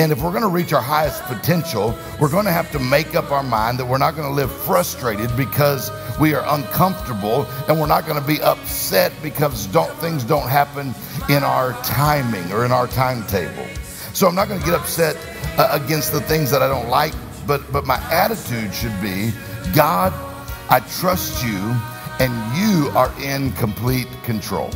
And if we're going to reach our highest potential, we're going to have to make up our mind that we're not going to live frustrated because we are uncomfortable and we're not going to be upset because don't, things don't happen in our timing or in our timetable. So I'm not going to get upset uh, against the things that I don't like, but, but my attitude should be God, I trust you and you are in complete control.